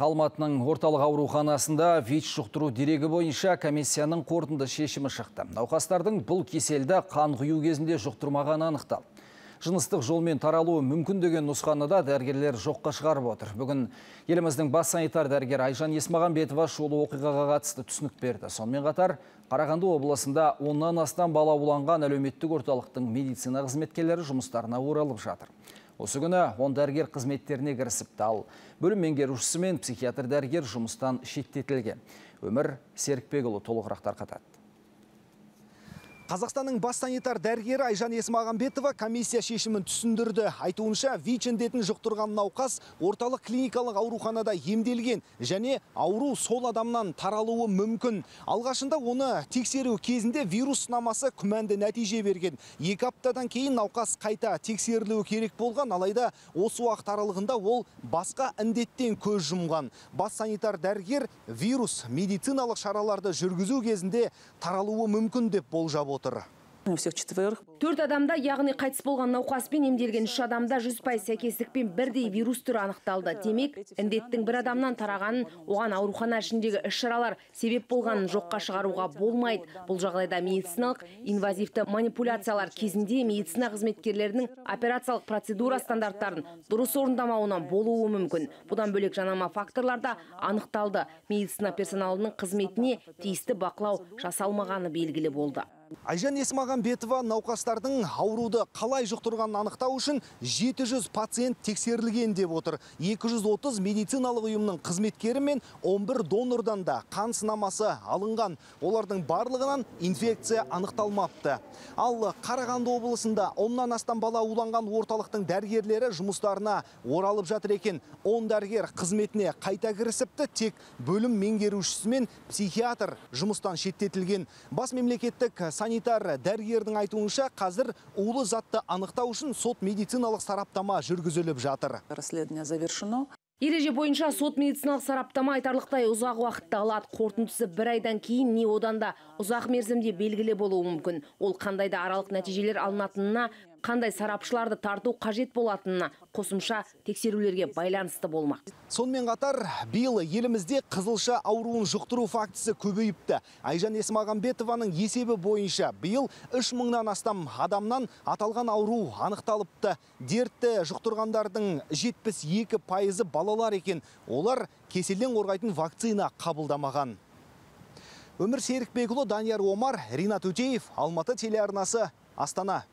Қалматының орталық ауруханасында ВИЧ жұқтыру дерегі бойынша комиссияның қорытынды шешімі шықты. Науқастардың бұл кеселді қан құю кезінде жұқтырмағаны анықталды. Жыныстық жолмен таралуы мүмкін деген нұсқаны да дәргерлер жоққа шығарып отыр. Бүгін еліміздің бас санитар дәргер Айжан Есмағамбетова шолу оқиғаға қатысты түсінік берді. Сонымен қатар Қарағанды облысында оннан астам бала уланған әлеуметтік орталықтың медицина қызметкерлері жұмыстарына оралып жатыр. Осы күні он дәргер қызметтеріне кірісіпті, ал бөлім меңгерушісі мен психиатр дәргер жұмыстан шеттетілген. Өмір Серікбекұлы толығырақтар қатады. Қазақстанның бас санитар дәргері Айжан Есмағамбетова комиссия шешімін түсіндірді. Айтуынша ВИЧ індетін жұқтырған науқас орталық клиникалық ауруханада емделген және ауру сол адамнан таралуы мүмкін. Алғашында оны тексеру кезінде вирус сынамасы күмәнді нәтиже берген. Екі аптадан кейін науқас қайта тексерілуі керек болған, алайда осы уақыт аралығында ол басқа індеттен көз жұмған. Бас санитар дәргер вирус медициналық шараларды жүргізу кезінде таралуы мүмкін деп болжап отыр отыр у всех четверых. Төрт адамда, яғни қайтыс болған науқаспен емделген үш адамда 100% сәйкестікпен бірдей вирус түрі анықталды. Демек, індеттің бір адамнан тарағанын, оған аурухана ішіндегі іс-шаралар себеп болғанын жоққа шығаруға болмайды. Бұл жағдайда медициналық инвазивті манипуляциялар кезінде медицина қызметкерлерінің операциялық процедура стандарттарын дұрыс орындамауынан болуы мүмкін. Бұдан бөлек жанама факторларда анықталды. Медицина персоналының қызметіне тиісті бақылау жасалмағаны белгілі болды. Айжан Есмағамбетова науқастардың ауруды қалай жұқтырғанын анықтау үшін 700 пациент тексерілген деп отыр. 230 медициналық ұйымның қызметкері мен 11 донордан да қан сынамасы алынған. Олардың барлығынан инфекция анықталмапты. Ал Қарағанды облысында оннан астам бала уланған орталықтың дәргерлері жұмыстарына оралып жатыр екен. 10 дәргер қызметіне қайта кірісіпті, тек бөлім меңгерушісі мен психиатр жұмыстан шеттетілген. Бас мемлекеттік санитар дәрігердің айтуынша қазір улы затты анықтау үшін сот медициналық сараптама жүргізіліп жатыр. Расследование завершено. Ереже бойынша сот медициналық сараптама айтарлықтай ұзақ уақытты алады. Қорытындысы бір айдан кейін не одан да ұзақ мерзімде белгілі болуы мүмкін. Ол қандай да аралық нәтижелер алынатынына қандай сарапшыларды тарту қажет болатынына қосымша тексерулерге байланысты болмақ. Сонымен қатар биыл елімізде қызылша ауруын жұқтыру фактісі көбейіпті. Айжан Есмағамбетованың есебі бойынша биыл 3 мыңнан астам адамнан аталған ауру анықталыпты. Дертті жұқтырғандардың 72 пайызы балалар екен. Олар кеселден қорғайтын вакцина қабылдамаған. Өмір Серікбекұлы, Данияр Омар, Ринат Өтеев, Алматы телеарнасы, Астана.